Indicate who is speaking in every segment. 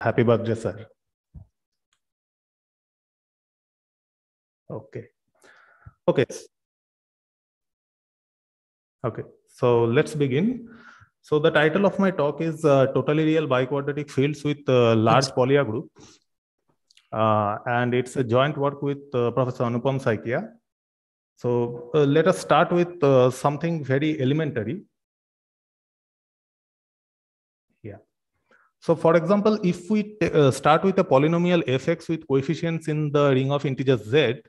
Speaker 1: Happy birthday, sir. Okay. Okay. Okay. So let's begin. So the title of my talk is uh, Totally Real Biquadratic Fields with uh, Large Polya Group. Uh, and it's a joint work with uh, Professor Anupam Saikia. So uh, let us start with uh, something very elementary. So for example, if we start with a polynomial fx with coefficients in the ring of integers z,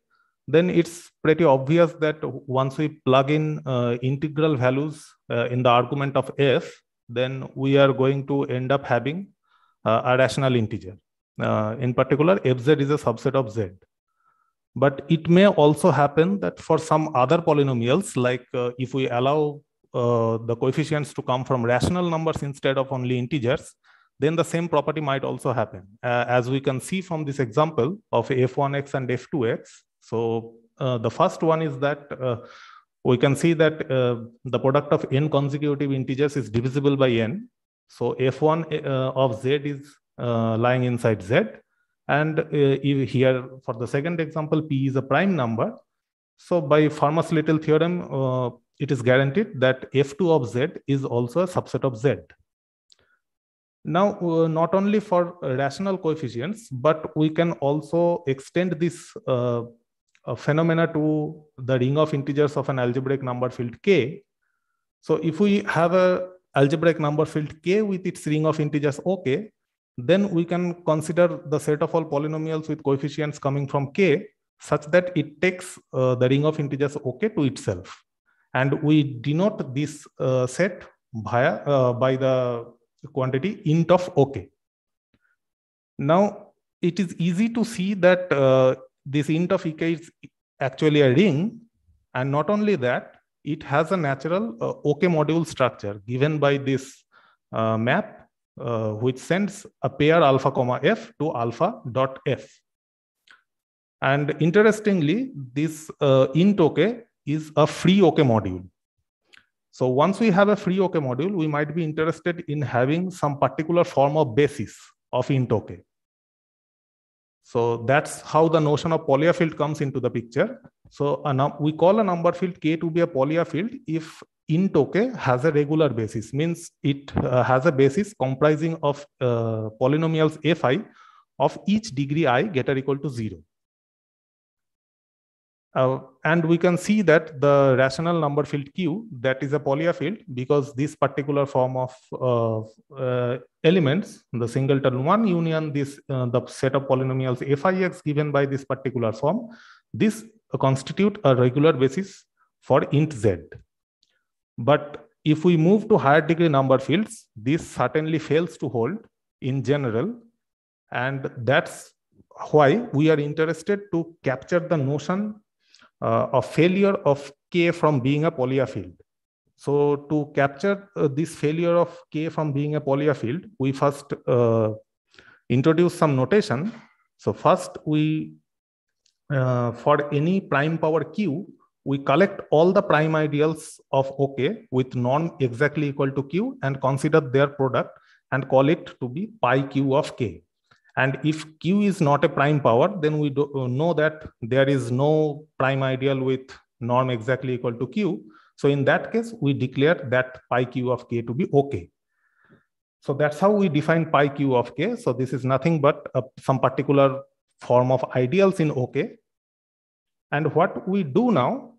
Speaker 1: then it's pretty obvious that once we plug in uh, integral values uh, in the argument of f, then we are going to end up having uh, a rational integer. Uh, in particular, fz is a subset of z. But it may also happen that for some other polynomials, like uh, if we allow uh, the coefficients to come from rational numbers instead of only integers, then the same property might also happen. as we can see from this example of f1x and f2x, so uh, the first one is that uh, we can see that uh, the product of n consecutive integers is divisible by n. So f1 of z is lying inside z. And here for the second example, p is a prime number. So by Fermat's little theorem, it is guaranteed that f2 of z is also a subset of z. Now, uh, not only for rational coefficients, but we can also extend this uh, phenomena to the ring of integers of an algebraic number field k. So if we have a algebraic number field k with its ring of integers ok, then we can consider the set of all polynomials with coefficients coming from k such that it takes uh, the ring of integers ok to itself. And we denote this uh, set via uh, by the quantity int of ok. Now, it is easy to see that uh, this int of ek is actually a ring. And not only that, it has a natural uh, OK module structure given by this uh, map, uh, which sends a pair alpha comma f to alpha dot f. And interestingly, this uh, int OK is a free OK module. So once we have a free OK module, we might be interested in having some particular form of basis of int OK. So that's how the notion of Polya field comes into the picture. So we call a number field K to be a Polya field if int OK has a regular basis, means it uh, has a basis comprising of uh, polynomials fi of each degree i greater equal to zero. Uh, and we can see that the rational number field Q, that is a Polya field, because this particular form of uh, uh, elements, the singleton one union, this uh, the set of polynomials Fix given by this particular form, this constitute a regular basis for int z. But if we move to higher degree number fields, this certainly fails to hold in general. And that's why we are interested to capture the notion uh, a failure of K from being a Polya field. So to capture uh, this failure of K from being a Polya field, we first uh, introduce some notation. So first we, uh, for any prime power Q, we collect all the prime ideals of OK with norm exactly equal to Q and consider their product and call it to be pi Q of K. And if Q is not a prime power, then we do, uh, know that there is no prime ideal with norm exactly equal to Q. So in that case, we declare that pi Q of K to be okay. So that's how we define pi Q of K. So this is nothing but a, some particular form of ideals in OK. And what we do now,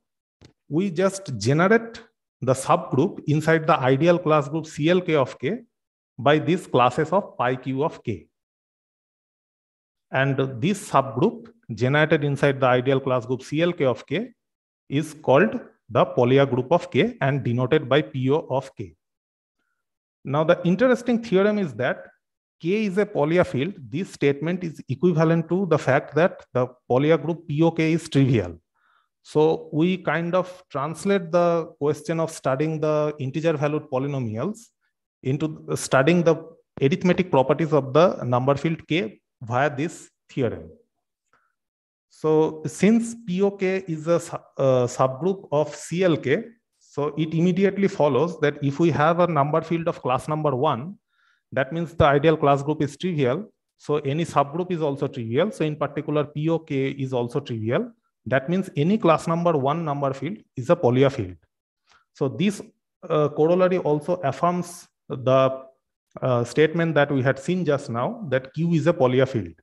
Speaker 1: we just generate the subgroup inside the ideal class group CLK of K by these classes of pi Q of K. And this subgroup generated inside the ideal class group CLK of K is called the Polya group of K and denoted by PO of K. Now, the interesting theorem is that K is a Polya field. This statement is equivalent to the fact that the Polya group POK is trivial. So we kind of translate the question of studying the integer valued polynomials into studying the arithmetic properties of the number field K via this theorem. So since POK is a, a subgroup of CLK, so it immediately follows that if we have a number field of class number one, that means the ideal class group is trivial. So any subgroup is also trivial. So in particular, POK is also trivial. That means any class number one number field is a Polya field. So this uh, corollary also affirms the uh, statement that we had seen just now that Q is a Polya field.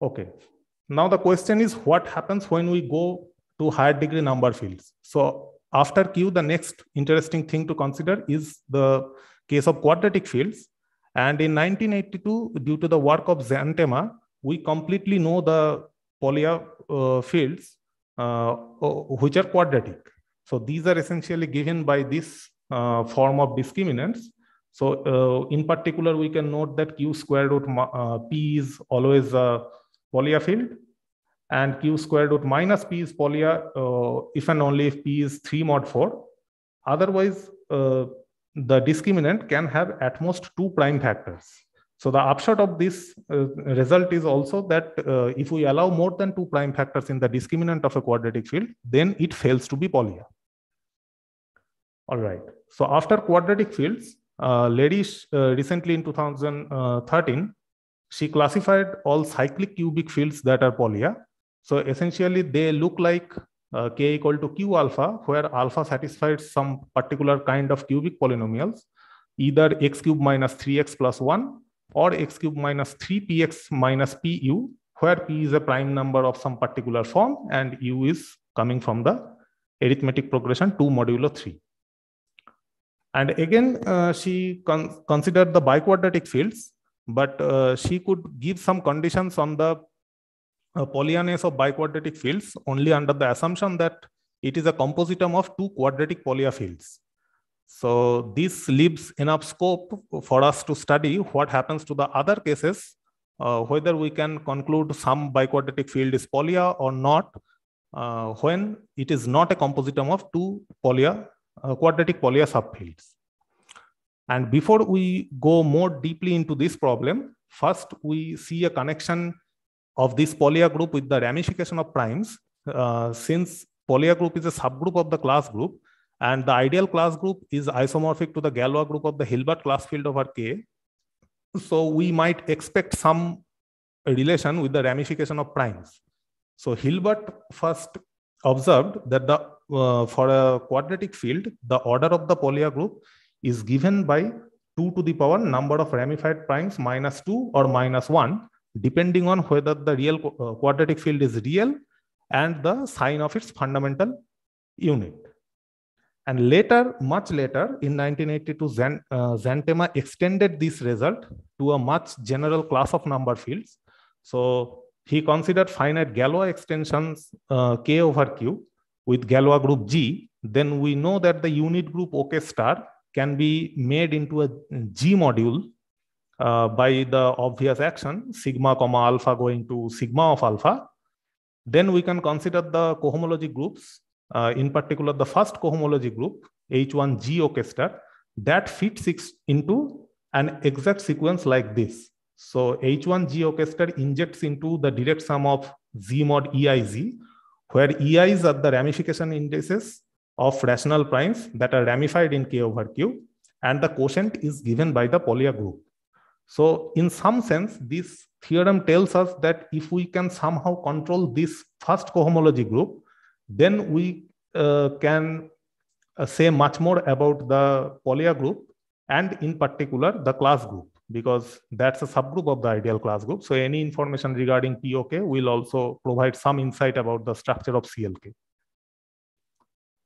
Speaker 1: Okay. Now the question is what happens when we go to higher degree number fields? So after Q, the next interesting thing to consider is the case of quadratic fields. And in 1982, due to the work of Zantema, we completely know the Polya uh, fields uh, which are quadratic. So these are essentially given by this uh, form of discriminants. So uh, in particular, we can note that Q square root uh, P is always a Polya field and q square root minus p is polya uh, if and only if p is 3 mod 4. Otherwise, uh, the discriminant can have at most two prime factors. So the upshot of this uh, result is also that uh, if we allow more than two prime factors in the discriminant of a quadratic field, then it fails to be polya. All right. So after quadratic fields, uh, Leriche uh, recently in 2013, she classified all cyclic cubic fields that are polya so essentially, they look like uh, k equal to q alpha, where alpha satisfies some particular kind of cubic polynomials, either x cube minus 3x plus 1 or x cube minus 3px minus pu, where p is a prime number of some particular form and u is coming from the arithmetic progression 2 modulo 3. And again, uh, she con considered the biquadratic fields, but uh, she could give some conditions on the a polyanase of biquadratic fields only under the assumption that it is a compositum of two quadratic polya fields. So this leaves enough scope for us to study what happens to the other cases, uh, whether we can conclude some biquadratic field is polya or not, uh, when it is not a compositum of two polya, uh, quadratic polya subfields. And before we go more deeply into this problem, first we see a connection of this polya group with the ramification of primes, uh, since polya group is a subgroup of the class group, and the ideal class group is isomorphic to the Galois group of the Hilbert class field over K. So we might expect some relation with the ramification of primes. So Hilbert first observed that the uh, for a quadratic field, the order of the polya group is given by 2 to the power number of ramified primes minus 2 or minus 1 depending on whether the real uh, quadratic field is real and the sign of its fundamental unit. And later, much later, in 1982, Zan, uh, Zantema extended this result to a much general class of number fields. So he considered finite Galois extensions uh, K over Q with Galois group G. Then we know that the unit group OK star can be made into a G module uh, by the obvious action, sigma comma alpha going to sigma of alpha, then we can consider the cohomology groups, uh, in particular the first cohomology group, H1G OK star, that fits into an exact sequence like this. So H1G OK star injects into the direct sum of Z mod EIZ, where EIs are the ramification indices of rational primes that are ramified in K over Q, and the quotient is given by the Polya group. So in some sense, this theorem tells us that if we can somehow control this first cohomology group, then we uh, can uh, say much more about the polya group and in particular the class group because that's a subgroup of the ideal class group. So any information regarding POK will also provide some insight about the structure of CLK.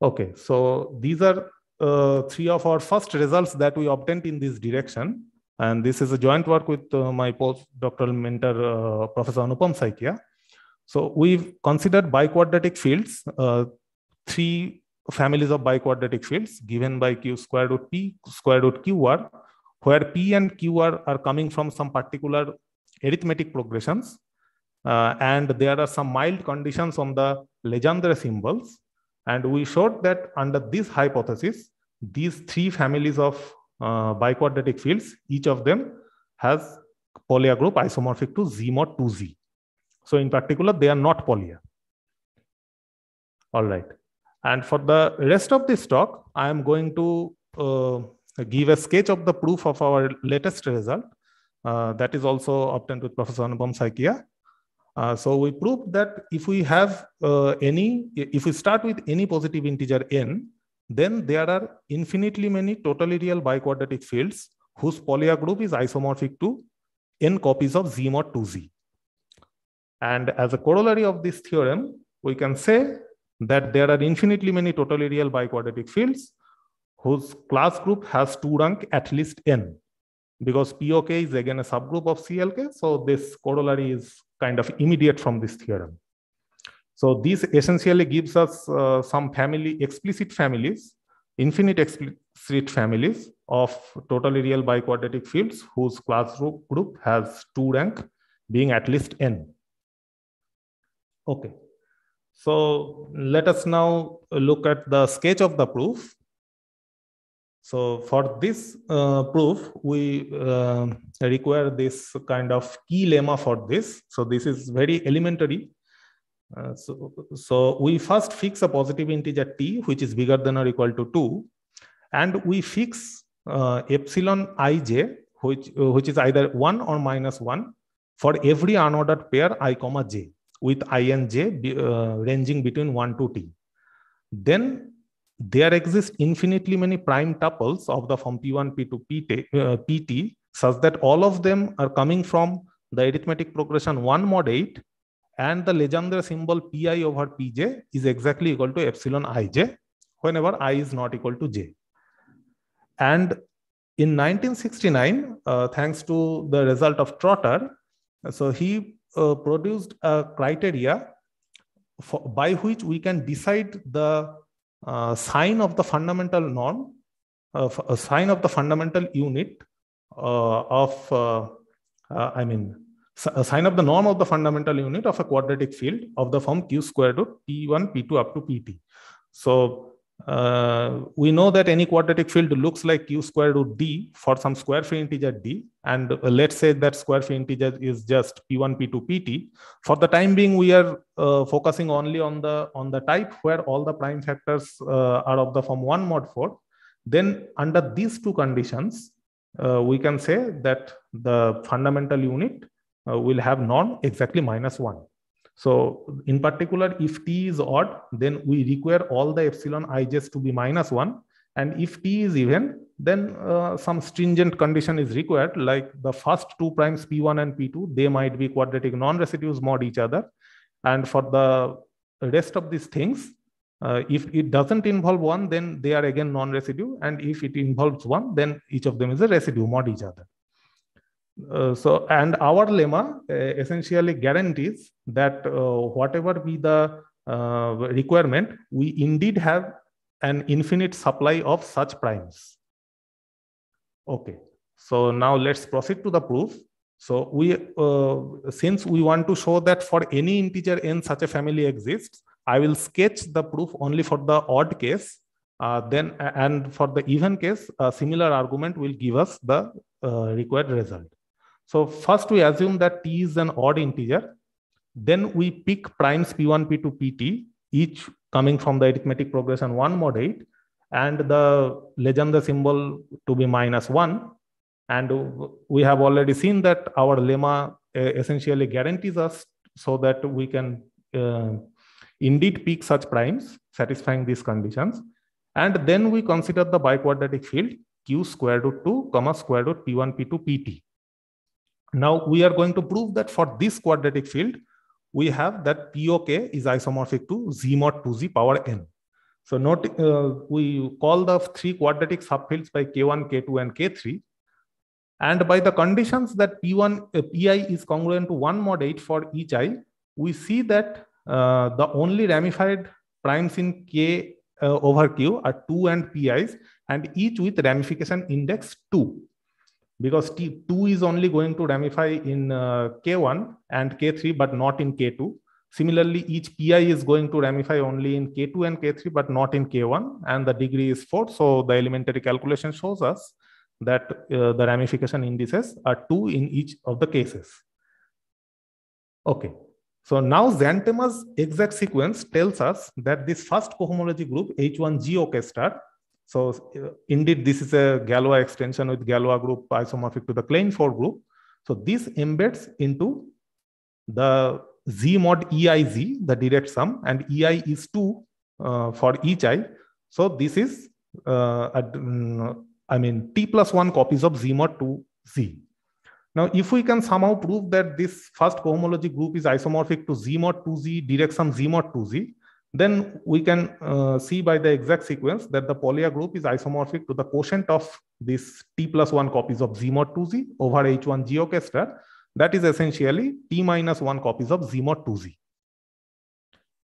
Speaker 1: Okay, so these are uh, three of our first results that we obtained in this direction. And this is a joint work with uh, my postdoctoral mentor, uh, Professor Anupam Saikia. So we've considered biquadratic fields, uh, three families of biquadratic fields given by q square root p square root qr, where p and qr are coming from some particular arithmetic progressions. Uh, and there are some mild conditions on the Legendre symbols. And we showed that under this hypothesis, these three families of uh, biquadratic fields, each of them has polya group isomorphic to Z mod 2Z. So in particular, they are not polya. All right. And for the rest of this talk, I am going to uh, give a sketch of the proof of our latest result. Uh, that is also obtained with Professor Anupam Saikia. Uh, so we proved that if we have uh, any, if we start with any positive integer n, then there are infinitely many totally real biquadratic fields whose polya group is isomorphic to n copies of Z mod 2Z. And as a corollary of this theorem, we can say that there are infinitely many totally real biquadratic fields whose class group has two rank at least n because POK is again a subgroup of CLK. So this corollary is kind of immediate from this theorem. So this essentially gives us uh, some family explicit families, infinite explicit families of totally real biquadratic fields whose class group, group has two rank being at least n. Okay. So let us now look at the sketch of the proof. So for this uh, proof, we uh, require this kind of key lemma for this. So this is very elementary. Uh, so, so we first fix a positive integer t, which is bigger than or equal to 2. And we fix uh, epsilon ij, which, which is either 1 or minus 1 for every unordered pair i comma j with i and j uh, ranging between 1 to t. Then there exist infinitely many prime tuples of the form P1, P2, PT, PT such that all of them are coming from the arithmetic progression 1 mod 8 and the Legendre symbol Pi over Pj is exactly equal to epsilon ij whenever i is not equal to j. And in 1969, uh, thanks to the result of Trotter, so he uh, produced a criteria for, by which we can decide the uh, sign of the fundamental norm, uh, a sign of the fundamental unit uh, of, uh, uh, I mean, a sign of the norm of the fundamental unit of a quadratic field of the form q square root p1, p2 up to pt. So uh, we know that any quadratic field looks like q square root d for some square free integer d. And uh, let's say that square free integer is just p1 p2 pt for the time being we are uh, focusing only on the on the type where all the prime factors uh, are of the form 1 mod 4 then under these two conditions uh, we can say that the fundamental unit uh, will have norm exactly minus 1 so in particular, if t is odd, then we require all the epsilon ij's to be minus one. And if t is even, then uh, some stringent condition is required, like the first two primes p1 and p2, they might be quadratic non-residues mod each other. And for the rest of these things, uh, if it doesn't involve one, then they are again non-residue. And if it involves one, then each of them is a residue mod each other. Uh, so, and our lemma uh, essentially guarantees that uh, whatever be the uh, requirement, we indeed have an infinite supply of such primes. Okay, so now let's proceed to the proof. So we, uh, since we want to show that for any integer n such a family exists, I will sketch the proof only for the odd case. then, and for the even case, a similar argument will give us the required result. So first we assume that t is an odd integer. Then we pick primes p1, p2, pt, each coming from the arithmetic progression 1 mod 8, and the Legendre symbol to be minus 1. And we have already seen that our lemma uh, essentially guarantees us so that we can uh, indeed pick such primes satisfying these conditions. And then we consider the biquadratic field q square root 2 comma square root p1 p2 pt now we are going to prove that for this quadratic field, we have that POK is isomorphic to Z mod 2Z power n. So note, uh, we call the three quadratic subfields by K1, K2, and K3. And by the conditions that P1, uh, Pi is congruent to 1 mod 8 for each i, we see that uh, the only ramified primes in K uh, over Q are 2 and Pi's, and each with ramification index 2 because T2 is only going to ramify in uh, K1 and K3, but not in K2. Similarly, each PI is going to ramify only in K2 and K3, but not in K1, and the degree is 4. So the elementary calculation shows us that uh, the ramification indices are 2 in each of the cases. Okay, so now Zantema's exact sequence tells us that this first cohomology group H1G OK star so uh, indeed, this is a Galois extension with Galois group isomorphic to the Klein 4 group. So this embeds into the Z mod EIZ, the direct sum, and EI is 2 uh, for each i. So this is, uh, mm, I mean, t plus 1 copies of Z mod 2 Z. Now, if we can somehow prove that this first cohomology group is isomorphic to Z mod 2Z, direct sum Z mod 2Z, then we can uh, see by the exact sequence that the polya group is isomorphic to the quotient of this t plus 1 copies of Z mod 2Z over H1 G star. That is essentially t minus 1 copies of Z mod 2Z.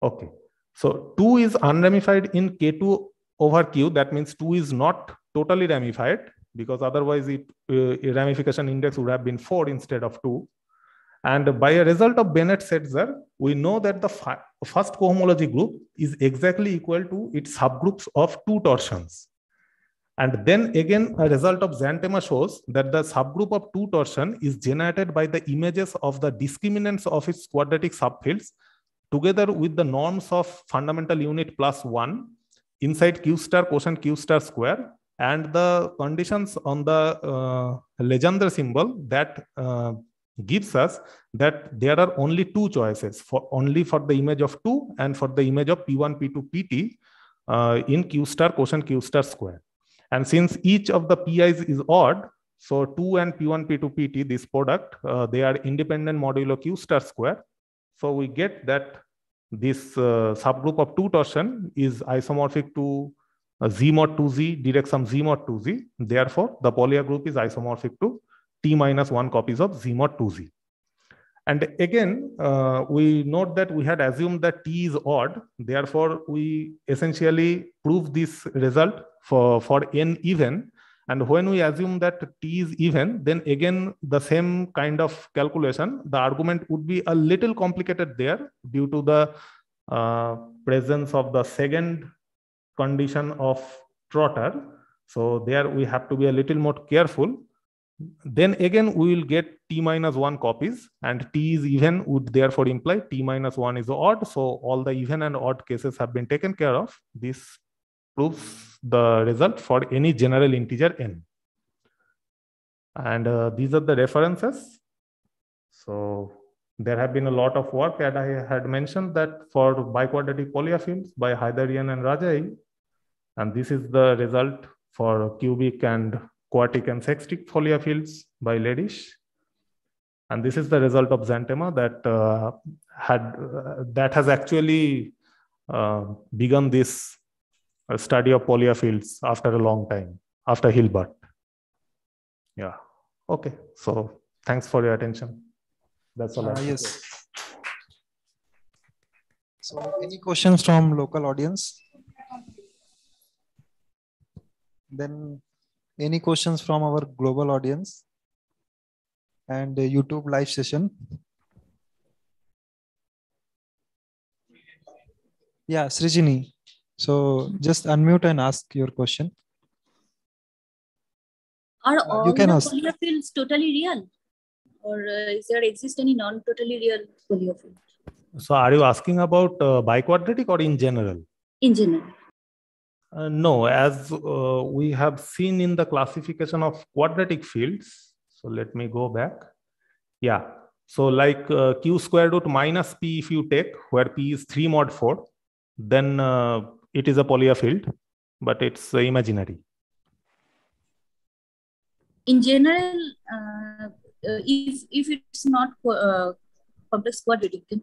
Speaker 1: Okay. So 2 is unramified in K2 over Q. That means 2 is not totally ramified because otherwise it uh, ramification index would have been 4 instead of 2. And by a result of Bennett-Setzer, we know that the first cohomology group is exactly equal to its subgroups of two torsions. And then again, a result of Zantema shows that the subgroup of two torsion is generated by the images of the discriminants of its quadratic subfields together with the norms of fundamental unit plus one inside Q star quotient Q star square and the conditions on the uh, Legendre symbol that uh, gives us that there are only two choices for only for the image of 2 and for the image of p1 p2 pt uh, in q star quotient q star square. And since each of the pi's is odd so 2 and p1 p2 pt this product uh, they are independent modulo q star square. So we get that this uh, subgroup of two torsion is isomorphic to z mod 2z direct sum z mod 2z therefore the polya group is isomorphic to t minus 1 copies of Z mod 2Z. And again, uh, we note that we had assumed that t is odd. Therefore, we essentially prove this result for, for n even. And when we assume that t is even, then again, the same kind of calculation, the argument would be a little complicated there due to the uh, presence of the second condition of trotter. So there we have to be a little more careful then again we will get t minus 1 copies and t is even would therefore imply t minus 1 is odd. So all the even and odd cases have been taken care of. This proves the result for any general integer n. And uh, these are the references. So there have been a lot of work. That i had mentioned that for biquadratic polya fields by Heidaryan and Rajaei and this is the result for cubic and quartic and sextic polya fields by Leriche. And this is the result of Zantema that uh, had uh, that has actually uh, begun this uh, study of polya fields after a long time, after Hilbert. Yeah. Okay. So thanks for your attention. That's all.
Speaker 2: Uh, yes. So any questions from local audience? Then any questions from our global audience and YouTube live session? Yeah, Srijini. So just unmute and ask your question.
Speaker 3: Are all you can the ask. polya fields totally real? Or uh, is there exist any non-totally real polya field?
Speaker 1: So are you asking about uh, biquadratic or in general?
Speaker 3: In general.
Speaker 1: Uh, no, as uh, we have seen in the classification of quadratic fields. So let me go back. Yeah. So like uh, q square root minus p if you take where p is 3 mod 4, then uh, it is a polya field, but it's uh, imaginary.
Speaker 3: In general, uh, if, if it's not complex quadratic, then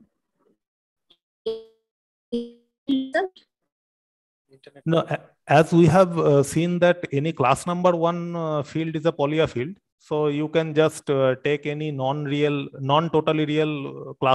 Speaker 1: internet. No as we have uh, seen that any class number one uh, field is a polya field. So you can just uh, take any non-real non-totally real uh, class